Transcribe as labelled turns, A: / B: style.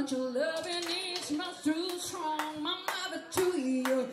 A: But your loving is much too strong, my mother to you.